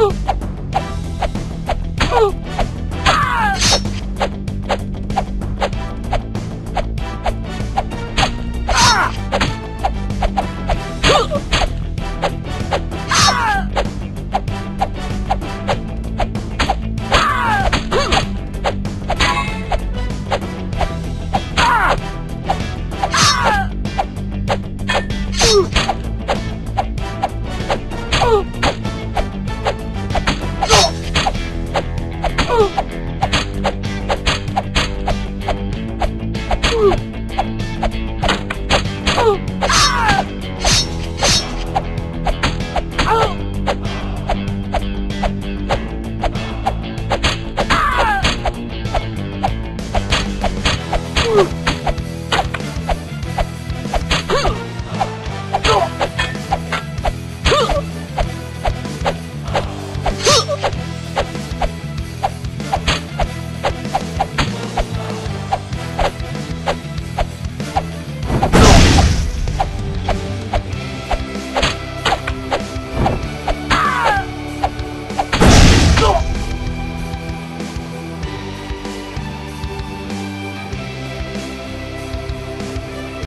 Uhul!